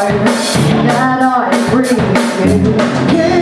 hard, I know. Yeah.